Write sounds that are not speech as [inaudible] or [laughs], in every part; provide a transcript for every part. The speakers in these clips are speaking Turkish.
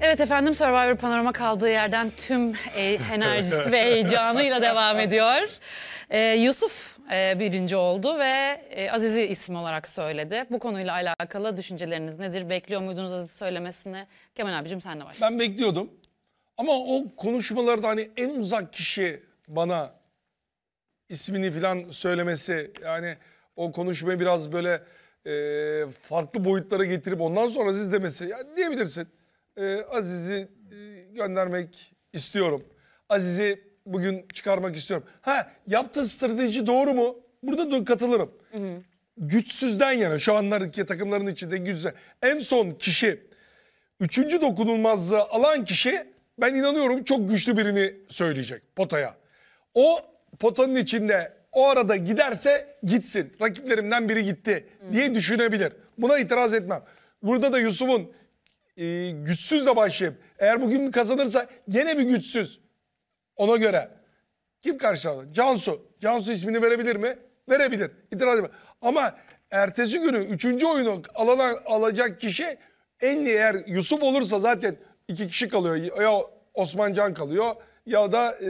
Evet efendim Survivor Panorama kaldığı yerden tüm e, enerjisi ve [laughs] heyecanıyla devam ediyor. E, Yusuf e, birinci oldu ve e, Aziz'i isim olarak söyledi. Bu konuyla alakalı düşünceleriniz nedir? Bekliyor muydunuz Aziz söylemesini? Kemal abicim sen de başla. Ben bekliyordum. Ama o konuşmalarda hani en uzak kişi bana ismini falan söylemesi yani o konuşmayı biraz böyle e, farklı boyutlara getirip ondan sonra Aziz demesi ya diyebilirsin. E, Aziz'i e, göndermek istiyorum. Aziz'i bugün çıkarmak istiyorum. Ha yaptığı strateji doğru mu? Burada da katılırım. Güçsüzden yana şu anlardaki takımların içinde güçsüz. En son kişi Üçüncü dokunulmazlığı alan kişi ben inanıyorum çok güçlü birini söyleyecek potaya. O potanın içinde o arada giderse gitsin. Rakiplerimden biri gitti diye düşünebilir. Buna itiraz etmem. Burada da Yusuf'un e, güçsüzle başlayıp eğer bugün kazanırsa gene bir güçsüz. Ona göre. Kim karşılar? Cansu. Cansu ismini verebilir mi? Verebilir. İtiraz etmem. Ama ertesi günü üçüncü oyunu alana, alacak kişi en iyi eğer Yusuf olursa zaten iki kişi kalıyor. Ya Osman Can kalıyor ya da e,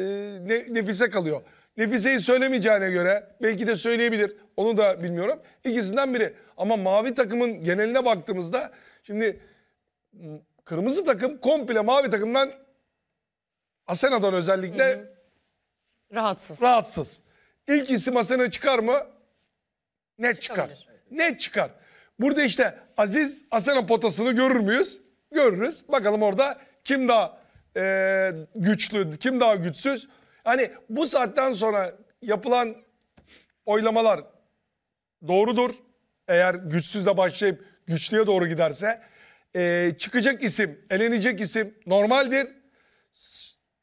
Ne- Nefise kalıyor. Nefise'yi söylemeyeceğine göre belki de söyleyebilir. Onu da bilmiyorum. İkisinden biri. Ama mavi takımın geneline baktığımızda şimdi kırmızı takım komple mavi takımdan Asena'dan özellikle Rahatsız. rahatsız. İlk isim Asena çıkar mı? Net çıkar. Çıkabilir. Net çıkar. Burada işte Aziz Asena potasını görür müyüz? Görürüz. Bakalım orada kim daha e, güçlü, kim daha güçsüz. Hani bu saatten sonra yapılan oylamalar doğrudur. Eğer güçsüzle başlayıp güçlüye doğru giderse. E, çıkacak isim, elenecek isim normaldir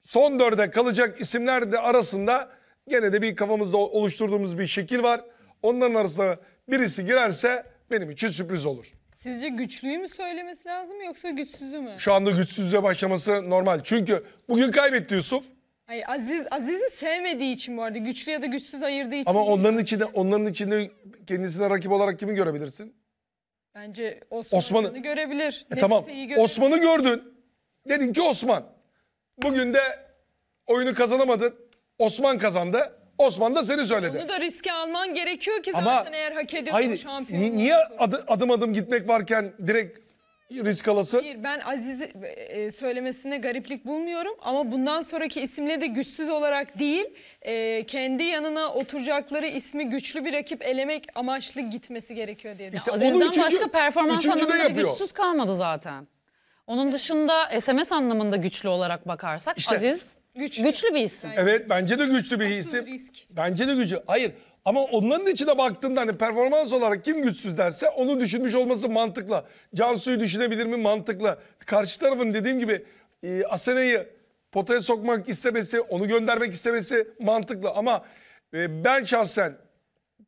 son dörde kalacak isimler de arasında gene de bir kafamızda oluşturduğumuz bir şekil var. Onların arasında birisi girerse benim için sürpriz olur. Sizce güçlüyü mü söylemesi lazım yoksa güçsüzü mü? Şu anda güçsüzle başlaması normal. Çünkü bugün kaybetti Yusuf. Hayır, Aziz Aziz'i sevmediği için bu arada güçlü ya da güçsüz ayırdığı için. Ama onların içinde onların içinde kendisine rakip olarak kimi görebilirsin? Bence Osman'ı Osman'ı- görebilir. E tamam. Nefise'yi görebilir. Osman'ı gördün. Dedin ki Osman. Bugün de oyunu kazanamadın. Osman kazandı. Osman da seni söyledi. Onu da riske alman gerekiyor ki zaten eğer hak ediyorsan hayır, şampiyon. ni- niye adı- adım adım gitmek varken direkt risk alasın? Hayır, ben Aziz'i e, söylemesine gariplik bulmuyorum ama bundan sonraki isimleri de güçsüz olarak değil, e, kendi yanına oturacakları ismi güçlü bir rakip elemek amaçlı gitmesi gerekiyor diye İşte düşünüyorum. onu Aziz'den üçüncü- başka performans üçüncü de anlamında bir yapıyor. güçsüz kalmadı zaten. Onun dışında SMS anlamında güçlü olarak bakarsak İşte- Aziz Güçlü. güçlü, bir isim. Evet bence de güçlü bir Asıl isim. risk. Bence de güçlü. Hayır ama onların içine baktığında hani performans olarak kim güçsüz derse onu düşünmüş olması mantıklı. Cansu'yu düşünebilir mi? Mantıklı. Karşı tarafın dediğim gibi e, Asena'yı potaya sokmak istemesi, onu göndermek istemesi mantıklı. Ama e, ben şahsen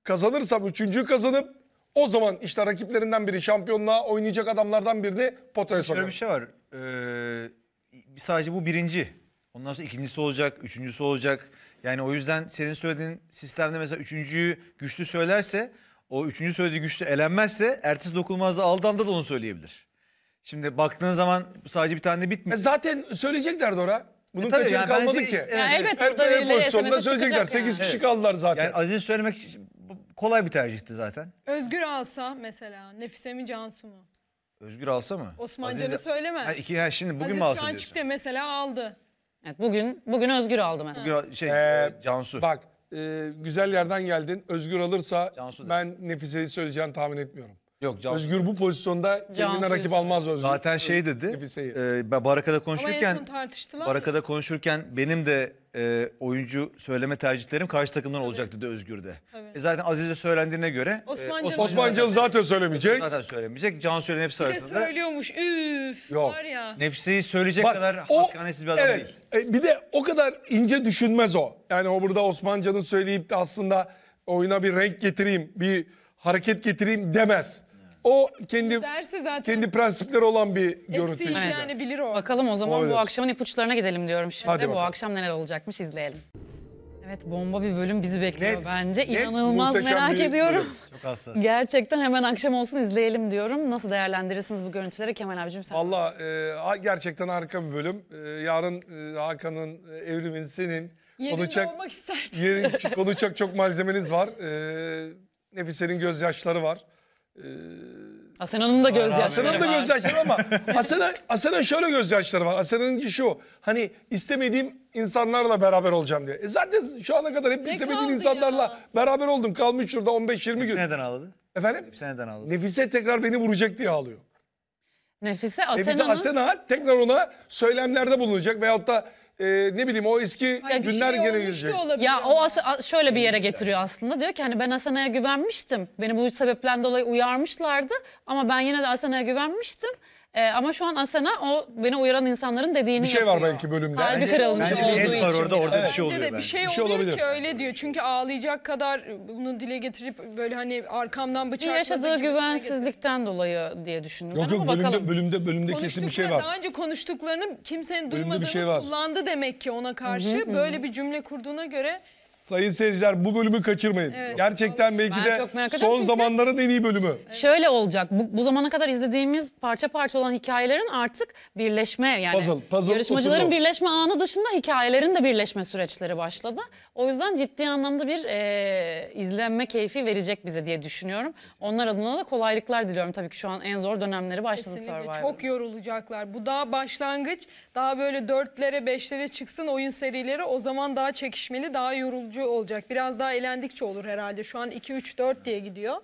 kazanırsam üçüncüyü kazanıp o zaman işte rakiplerinden biri şampiyonluğa oynayacak adamlardan birini potaya Şöyle sokarım. bir şey var. Ee, sadece bu birinci. Ondan sonra ikincisi olacak, üçüncüsü olacak. Yani o yüzden senin söylediğin sistemde mesela üçüncüyü güçlü söylerse, o üçüncü söylediği güçlü elenmezse ertesi dokunulmazlığı aldığı anda da onu söyleyebilir. Şimdi baktığın zaman sadece bir tane de E bitmiyor. zaten söyleyeceklerdi ora. Bunun E tabii kaçarı yani kalmadı bence ki. işte- Yani Evet, elbet Her, burada her verileri pozisyonda SMS'e söyleyecekler. çıkacak 8 yani. kişi kaldılar zaten. Yani Aziz söylemek kolay bir tercihti zaten. Özgür alsa mesela Nefise mi Cansu mu? Özgür alsa mı? Osman Aziz- Can'ı söylemez. Ha, iki, ha, şimdi bugün Aziz mü şu alsın an diyorsun? çıktı mesela aldı. Evet, bugün bugün Özgür aldı mesela. Bugün şey, Ee, e, Cansu. Bak e, güzel yerden geldin. Özgür alırsa Cansu da. ben Nefise'yi söyleyeceğini tahmin etmiyorum. Yok Cansu. Özgür bu pozisyonda kendine rakip almaz Özgür. Zaten şey dedi. E, ben Baraka'da Ama en konuşurken son tartıştılar. ya. Baraka'da konuşurken benim de e, oyuncu söyleme tercihlerim karşı takımdan olacak dedi Özgür de. Tabii. E zaten Aziz'e söylendiğine göre e, Osman Can'ı- Osman Can zaten söylemeyecek. zaten söylemeyecek. Cansu ile Nefsi Bir de arasında söylüyormuş. Üf. Yok. Var ya. Nefsi'yi söyleyecek Bak kadar o hakkaniyetsiz bir adam evet, değil. e, bir de o kadar ince düşünmez o. Yani o burada Osman Can'ın söyleyip de aslında oyuna bir renk getireyim, bir hareket getireyim demez. O kendi Derse zaten kendi prensipleri olan bir eksi görüntü. yani bilir o. Bakalım o zaman Olabilir. bu akşamın ipuçlarına gidelim diyorum şimdi. Hadi bu bakalım. akşam neler olacakmış izleyelim. Evet bomba bir bölüm bizi bekliyor Net, bence. net, İnanılmaz muhteşem merak bir ediyorum. Çok hassas. [laughs] Gerçekten hemen akşam olsun izleyelim diyorum. Nasıl değerlendirirsiniz bu görüntüleri Kemal abicim sen? Valla e, gerçekten harika bir bölüm. E, yarın e, Hakan'ın, e, Evrim'in, senin Yerinde konuşacak, olmak isterdim. yerin, [laughs] konuşacak çok malzemeniz var. E, Nefise'nin gözyaşları var. Asena'nın da gözyaşları Asena'nın da var. gözyaşları ama Asena, Asena şöyle gözyaşları var. Asena'nınki şu. Hani istemediğim insanlarla beraber olacağım diye. E zaten şu ana kadar hep istemediğin kaldı insanlarla ya? beraber oldum. Kalmış şurada 15-20 gün. Seneden ağladı. Efendim? Seneden ağladı. Nefise tekrar beni vuracak diye ağlıyor. Nefise Nefise Asena'nın Asena tekrar ona söylemlerde bulunacak veyahut da e, ne bileyim o eski bir günler şey olmuş gelecek. Ya o as- a- şöyle bir yere getiriyor aslında. Diyor ki hani ben Asena'ya güvenmiştim. Beni bu sebepten dolayı uyarmışlardı. Ama ben yine de Asena'ya güvenmiştim. Ee, ama şu an Asena o beni uyaran insanların dediğini Bir şey var yapıyor. belki bölümde. Kalbi Bence- kırılmış Bence bir olduğu es var için. orada, orada biraz. bir şey Bence oluyor de bir bence. şey, Bir şey oluyor olabilir. ki öyle diyor. Çünkü ağlayacak kadar bunu dile getirip böyle hani arkamdan Bir bıçakladı. yaşadığı gibisine getirip- güvensizlikten dolayı diye düşündüm. Yok ben yok ama bakalım. bölümde, bölümde, bölümde kesin bir şey Konuştukları- var. Daha önce konuştuklarını kimsenin Bölümde bir duymadığını şey var. kullandı demek ki ona karşı. Böyle bir cümle kurduğuna göre Sayın seyirciler bu bölümü kaçırmayın. Gerçekten belki Ben de çok merak son çünkü- zamanların en iyi bölümü. Şöyle olacak. Bu, bu zamana kadar izlediğimiz parça parça olan hikayelerin artık birleşme yani Puzzle, puzzle yarışmacıların oturdu. birleşme anı dışında hikayelerin de birleşme süreçleri başladı. O yüzden ciddi anlamda bir e, izlenme keyfi verecek bize diye düşünüyorum. Onlar adına da kolaylıklar diliyorum tabii ki şu an en zor dönemleri başladı kesinlikle Survivor'ın. çok yorulacaklar. Bu daha başlangıç. Daha böyle dörtlere beşlere çıksın oyun serileri. O zaman daha çekişmeli, daha yorucu olacak. Biraz daha elendikçe olur herhalde. Şu an 2, 3, 4 diye gidiyor.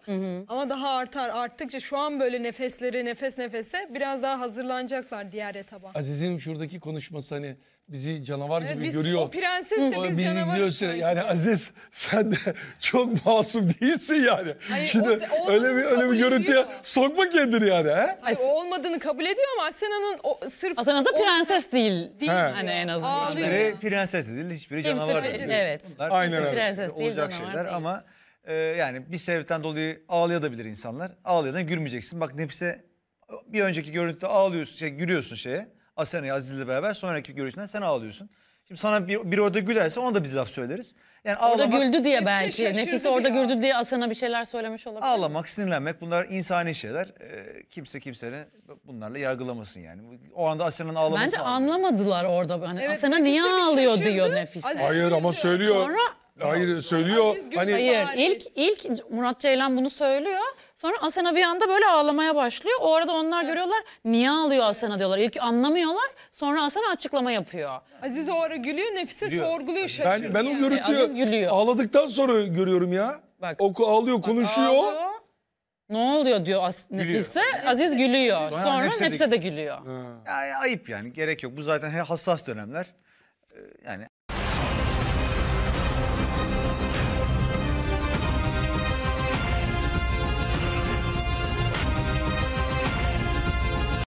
Ama daha artar. Arttıkça şu an böyle nefesleri nefes nefese biraz daha hazırlanacaklar diğer etaba. Aziz'in şuradaki konuşması hani bizi canavar gibi biz, görüyor. O prenses de biz bizi canavarız biliyorsun. Yani Aziz sen de [laughs] çok masum değilsin yani. Hayır, Şimdi o- öyle bir öyle bir görüntüye ediyor. sokma kendini yani. He? Hayır, o olmadığını kabul ediyor ama Asena'nın o sırf Asena da o- prenses değil. Değil He. Hani en azından. Hiçbiri prenses de değil, hiçbiri Kimse canavar değil. evet. Bunlar Aynen öyle. Prenses değil, olacak canavar şeyler değil. ama e, yani bir sebepten dolayı ağlayabilir insanlar. Ağlayadan gülmeyeceksin. Bak Nefise bir önceki görüntüde ağlıyorsun, şey, gülüyorsun şeye. Asena'ya Aziz'le beraber sonraki görüşünden sen ağlıyorsun. Şimdi sana bir, bir orada gülerse ona da biz laf söyleriz. Yani Orada ağlamak, güldü diye belki. Nefis orada biraz. güldü diye Asena bir şeyler söylemiş olabilir. ağlamak, sinirlenmek bunlar insani şeyler. E, kimse kimsenin bunlarla yargılamasın yani. O anda Asena'nın ağlaması Bence anlamı. anlamadılar orada. Hani Evet, Asena niye bir ağlıyor şaşırdı. diyor Nefise. Aziz Hayır ama söylüyor. Sonra Hayır söylüyor. Aziz. Hani Hayır ilk ilk Murat Ceylan bunu söylüyor. Sonra Asena bir anda böyle ağlamaya başlıyor. O arada onlar görüyorlar. Niye ağlıyor Asena diyorlar. İlk anlamıyorlar. Sonra Asena açıklama yapıyor. Aziz o ara gülüyor, Nefise Gülüyor. sorguluyor, şaşırıyor. ben ben o yani. görüntüyü Aziz gülüyor. ağladıktan sonra görüyorum ya. Bak. O ağlıyor, konuşuyor. Ağlıyor. Ne oluyor diyor As- Nefise. Aziz gülüyor. Sonra Sonra Nefise de Nefise de gülüyor. Ya, ayıp yani gerek yok. Bu zaten he- hassas dönemler. E, yani